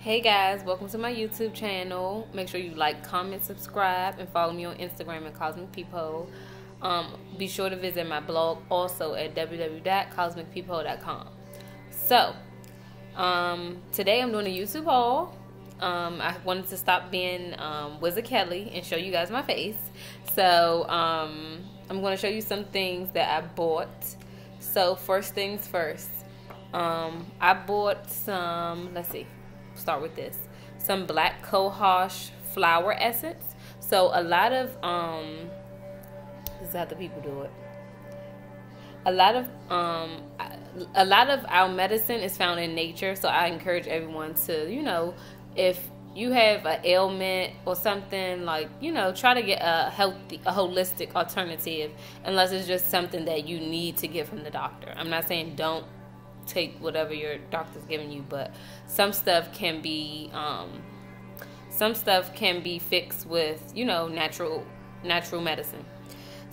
Hey guys, welcome to my YouTube channel. Make sure you like, comment, subscribe, and follow me on Instagram at Cosmic Peephole. Um, be sure to visit my blog also at www.cosmicpeephole.com. So, um, today I'm doing a YouTube haul. Um, I wanted to stop being um, Wizard Kelly and show you guys my face. So, um, I'm going to show you some things that I bought. So, first things first. Um, I bought some, let's see, start with this. Some black cohosh flower essence. So a lot of um this is how the people do it. A lot of um a lot of our medicine is found in nature, so I encourage everyone to, you know, if you have an ailment or something like you know try to get a healthy a holistic alternative unless it's just something that you need to get from the doctor i'm not saying don't take whatever your doctor's giving you, but some stuff can be um, some stuff can be fixed with you know natural natural medicine.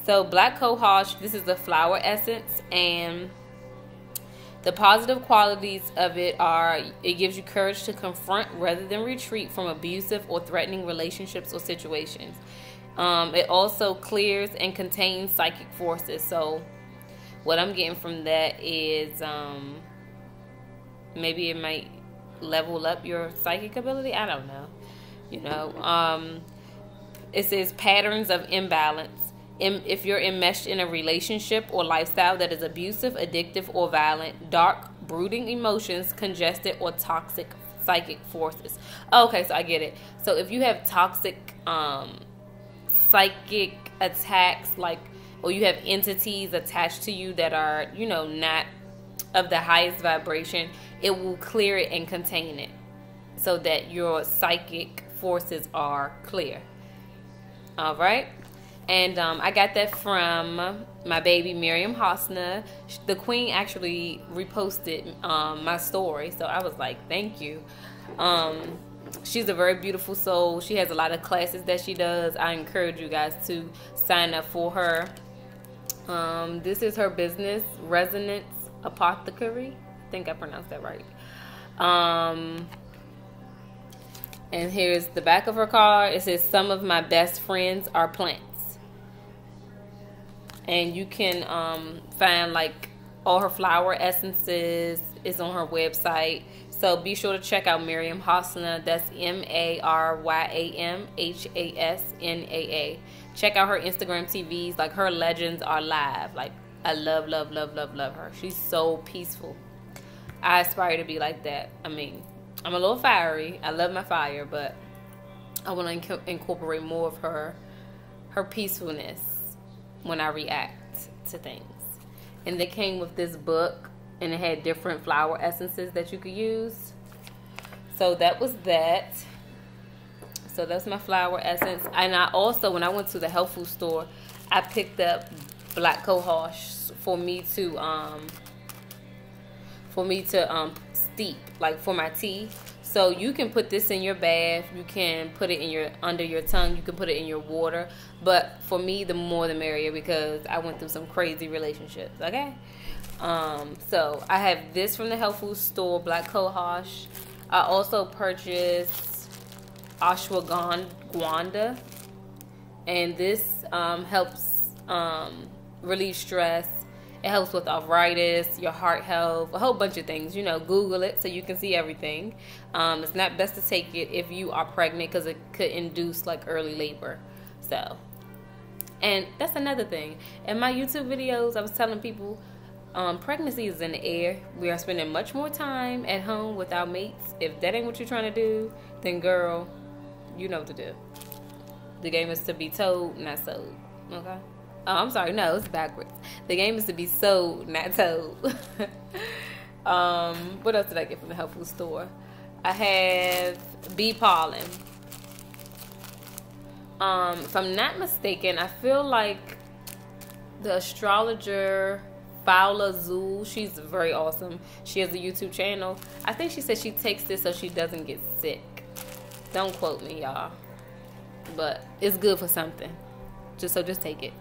So black cohosh, this is the flower essence, and the positive qualities of it are it gives you courage to confront rather than retreat from abusive or threatening relationships or situations. Um, it also clears and contains psychic forces. So what I'm getting from that is um, maybe it might level up your psychic ability. I don't know. You know, um, it says patterns of imbalance. If you're enmeshed in a relationship or lifestyle that is abusive, addictive, or violent, dark, brooding emotions, congested, or toxic psychic forces. Okay, so I get it. So if you have toxic um, psychic attacks, like, or you have entities attached to you that are, you know, not of the highest vibration, it will clear it and contain it so that your psychic forces are clear. All right. And um, I got that from my baby Maryam Hasnaa. The queen actually reposted um, my story, so I was like, "Thank you." Um, she's a very beautiful soul. She has a lot of classes that she does. I encourage you guys to sign up for her. Um, this is her business, Resonance Apothecary. I think I pronounced that right. Um, and here's the back of her card. It says, Some of my best friends are plants. And you can um, find like all her flower essences. It's on her website. So be sure to check out Maryam Hasnaa. That's M A R Y A M H A S N A A. Check out her Instagram TVs. Like her legends are live. Like I love, love, love, love, love her. She's so peaceful. I aspire to be like that. I mean, I'm a little fiery. I love my fire, but I want to inc incorporate more of her, her peacefulness when I react to things. And they came with this book, and it had different flower essences that you could use. So that was that. So that's my flower essence. And I also, when I went to the health food store, I picked up black cohosh for me to um for me to um steep like for my tea so you can put this in your bath you can put it in your under your tongue you can put it in your water but for me the more the merrier because i went through some crazy relationships okay um so i have this from the health food store black cohosh i also purchased ashwagandha and this um helps um relieve stress. It helps with arthritis, your heart health, a whole bunch of things. You know, Google it so you can see everything. Um, it's not best to take it if you are pregnant because it could induce like early labor. So, and that's another thing. In my YouTube videos, I was telling people um, pregnancy is in the air. We are spending much more time at home with our mates. If that ain't what you're trying to do, then girl, you know what to do. The game is to be told, not sold. Okay? Oh, I'm sorry. No, it's backwards. The game is to be sold, not told. um, what else did I get from the health food store? I have bee pollen. Um, if I'm not mistaken, I feel like the astrologer Fowler Zul, she's very awesome. She has a YouTube channel. I think she said she takes this so she doesn't get sick. Don't quote me, y'all. But it's good for something. Just so just take it.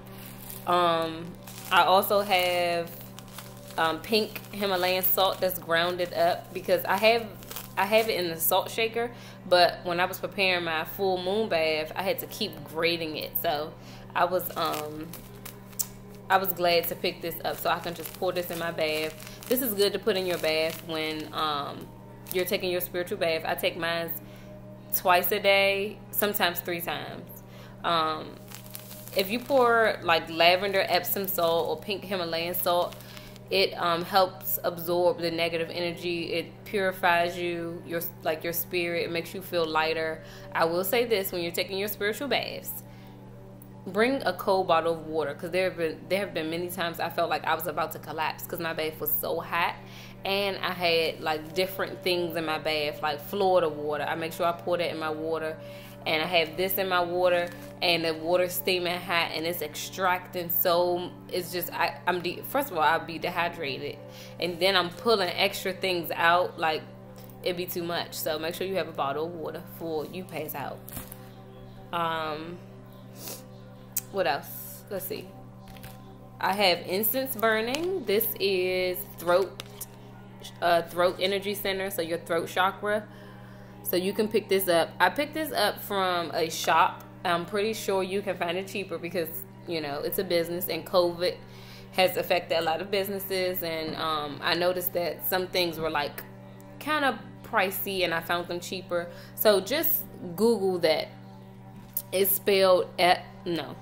Um, I also have um, pink Himalayan salt that's grounded up because I have I have it in the salt shaker, but when I was preparing my full moon bath, I had to keep grating it. So I was um I was glad to pick this up so I can just pour this in my bath. This is good to put in your bath when um you're taking your spiritual bath. I take mine twice a day, sometimes three times. Um, if you pour like lavender Epsom salt or pink Himalayan salt, it um, helps absorb the negative energy. It purifies you, your like your spirit. It makes you feel lighter. I will say this: when you're taking your spiritual baths, bring a cold bottle of water because there have been there have been many times I felt like I was about to collapse because my bath was so hot and I had like different things in my bath like Florida water. I make sure I pour that in my water and I have this in my water and the water steaming hot and it's extracting so it's just I, I'm de- first of all I'll be dehydrated and then I'm pulling extra things out like it'd be too much so make sure you have a bottle of water before you pass out um what else let's see I have incense burning this is throat uh, throat energy center so your throat chakra so you can pick this up. I picked this up from a shop. I'm pretty sure you can find it cheaper because, you know, it's a business and COVID has affected a lot of businesses. And um, I noticed that some things were like kind of pricey and I found them cheaper. So just Google that. It's spelled at, no,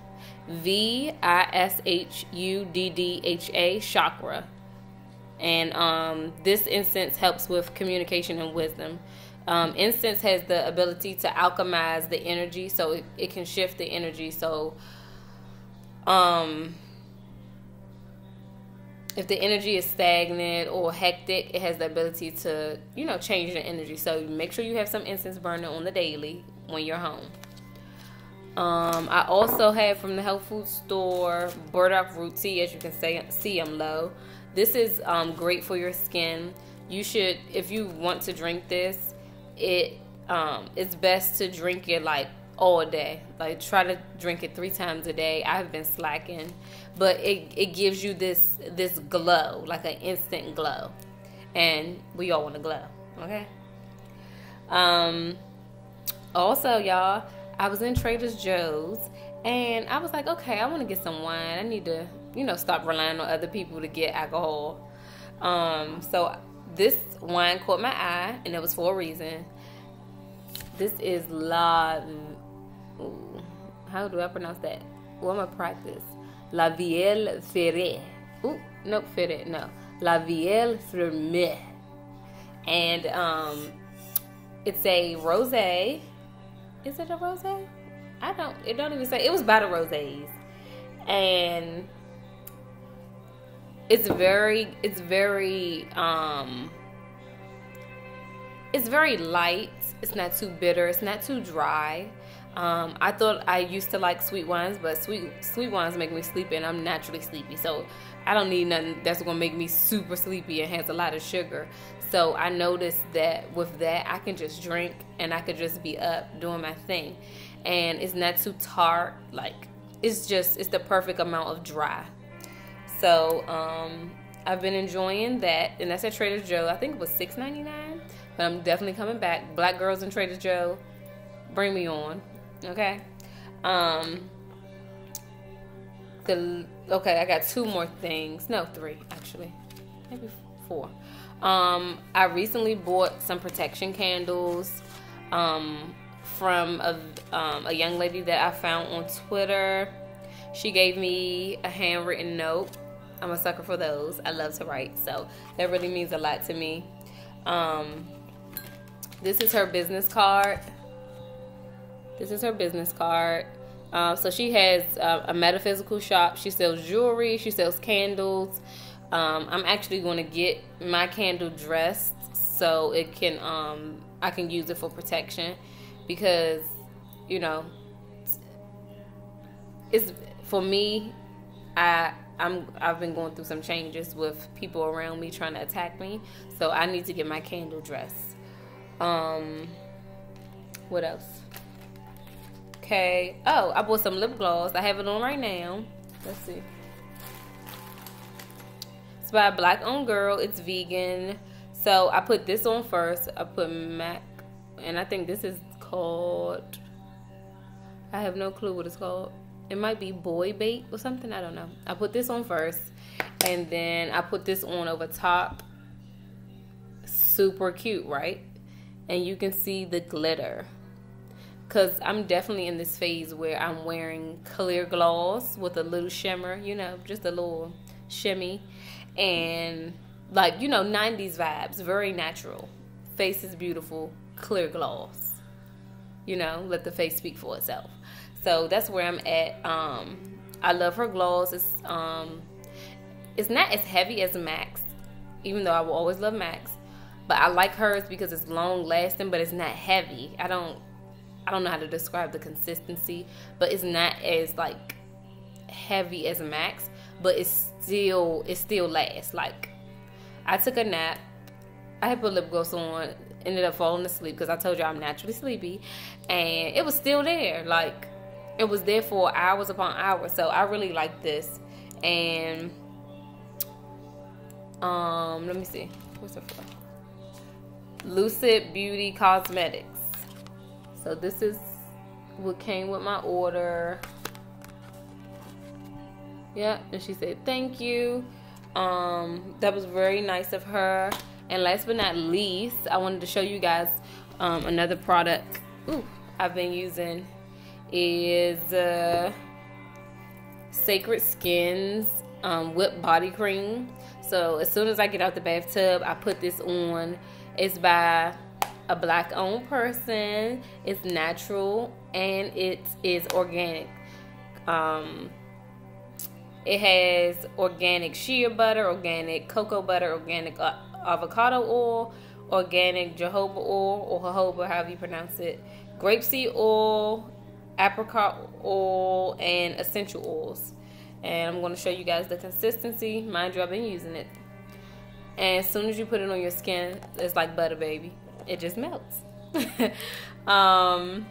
V I S H U D D H A chakra. And um, this incense helps with communication and wisdom. Um, incense has the ability to alchemize the energy, so it, it can shift the energy. So, um, if the energy is stagnant or hectic, it has the ability to, you know, change the energy. So make sure you have some incense burning on the daily when you're home. Um, I also have from the health food store burdock root tea. As you can say, see, I'm low. This is um, great for your skin. You should, if you want to drink this, it um it's best to drink it like all day. Like try to drink it three times a day. I've been slacking, but it it gives you this this glow, like an instant glow, and we all want to glow. Okay. Um. Also, y'all, I was in Trader Joe's and I was like, okay, I want to get some wine. I need to, you know, stop relying on other people to get alcohol. Um. So this wine caught my eye, and it was for a reason. This is La. How do I pronounce that? What am I practice? La Vielle Ferret. Ooh, no, Ferret, no. La Vielle Fermet. And um, it's a rosé. Is it a rosé? I don't. It don't even say. It was by the rosés, and it's very it's very um it's very light it's not too bitter it's not too dry um, I thought I used to like sweet wines, but sweet sweet wines make me sleepy, and I'm naturally sleepy. So I don't need nothing that's gonna make me super sleepy and has a lot of sugar. So I noticed that with that, I can just drink and I could just be up doing my thing, and it's not too tart. Like it's just it's the perfect amount of dry. So um, I've been enjoying that, and that's at Trader Joe. I think it was $6.99. but I'm definitely coming back. Black girls in Trader Joe, bring me on, okay? Um, the okay, I got two more things. No, three actually, maybe four. Um, I recently bought some protection candles um, from a, um, a young lady that I found on Twitter. She gave me a handwritten note I'm a sucker for those. I love to write, so that really means a lot to me. Um, this is her business card. This is her business card. Um, so she has uh, a metaphysical shop. She sells jewelry. She sells candles. Um, I'm actually going to get my candle dressed so it can um, I can use it for protection because you know it's for me. I I'm I've been going through some changes with people around me trying to attack me, so I need to get my candle dressed. Um, what else? Okay. Oh, I bought some lip gloss. I have it on right now. Let's see. It's by black owned girl. It's vegan. So I put this on first. I put MAC, and I think this is called. I have no clue what it's called. It might be Boy Bait or something. I don't know. I put this on first, and then I put this on over top. Super cute, right? And you can see the glitter because I'm definitely in this phase where I'm wearing clear gloss with a little shimmer, you know, just a little shimmy, and like you know 90s vibes, very natural. Face is beautiful, clear gloss. You know, let the face speak for itself. So that's where I'm at. Um, I love her gloss. It's um, it's not as heavy as MAC's, even though I will always love MAC's. But I like hers because it's long lasting, but it's not heavy. I don't I don't know how to describe the consistency, but it's not as like heavy as MAC's, but it's still it still lasts. Like I took a nap. I had put lip gloss on, ended up falling asleep because I told you I'm naturally sleepy, and it was still there. Like it was there for hours upon hours. So I really like this, and um, let me see, what's it for? Lucid Beauty Cosmetics. So this is what came with my order. Yeah, and she said thank you. Um, that was very nice of her. And last but not least, I wanted to show you guys um, another product ooh, I've been using is uh, Sacred Skins um, Whipped Body Cream. So as soon as I get out the bathtub, I put this on. It's by a black owned person. It's natural and it is organic. Um, it has organic shea butter, organic cocoa butter, organic uh, avocado oil, organic jojoba oil or jojoba, however you pronounce it, grapeseed oil, apricot oil, and essential oils. And I'm going to show you guys the consistency. Mind you, I've been using it. And as soon as you put it on your skin, it's like butter, baby it just melts. um,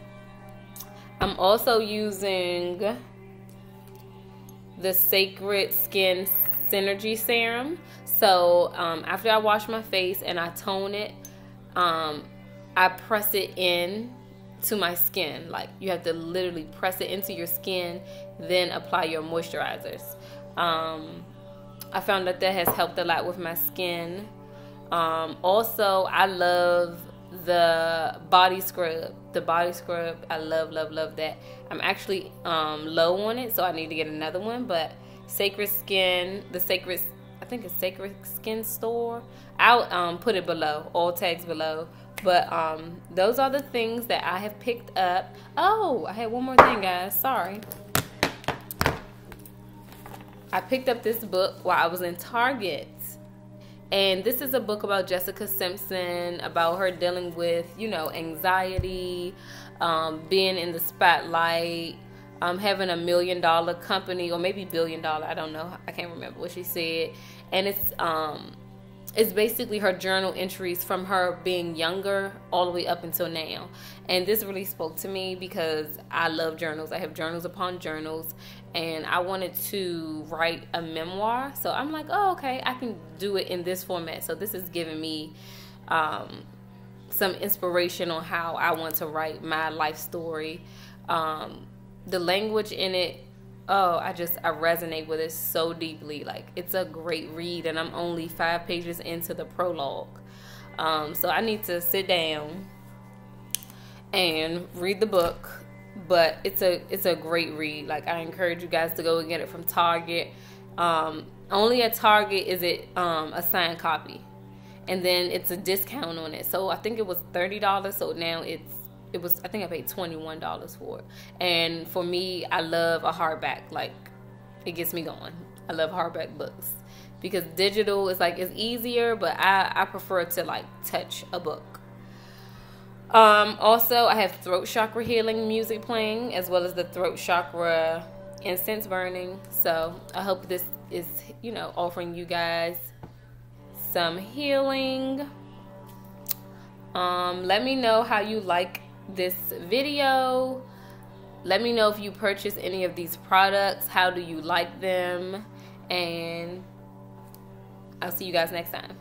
I'm also using the Sacred Skin Synergy Serum. So um, after I wash my face and I tone it, um, I press it in to my skin. Like you have to literally press it into your skin, then apply your moisturizers. Um, I found that that has helped a lot with my skin. Um, also, I love the body scrub. The body scrub, I love, love, love that. I'm actually um, low on it, so I need to get another one. But Sacred Skin, the Sacred, I think it's Sacred Skin store. I'll um, put it below, all tags below. But um, those are the things that I have picked up. Oh, I had one more thing, guys. Sorry. I picked up this book while I was in Target and this is a book about Jessica Simpson, about her dealing with, you know, anxiety, um, being in the spotlight, um, having a million dollar company, or maybe billion dollar, I don't know. I can't remember what she said. And it's, um, it's basically her journal entries from her being younger all the way up until now. And this really spoke to me because I love journals. I have journals upon journals, and I wanted to write a memoir. So I'm like, oh, okay, I can do it in this format. So this is giving me um, some inspiration on how I want to write my life story. Um, the language in it oh i just i resonate with it so deeply. Like it's a great read and i'm only five pages into the prologue. Um, so i need to sit down and read the book but it's a it's a great read. Like i encourage you guys to go and get it from target. Um, only at target is it um, a signed copy and then it's a discount on it. So i think it was $30 so now it's it was I think I paid twenty one dollars for it. And for me, I love a hardback. Like it gets me going. I love hardback books because digital is like it's easier, but I I prefer to like touch a book. Um, also, I have throat chakra healing music playing as well as the throat chakra incense burning. So I hope this is you know offering you guys some healing. Um, let me know how you like this video. Let me know if you purchase any of these products. How do you like them? And I'll see you guys next time.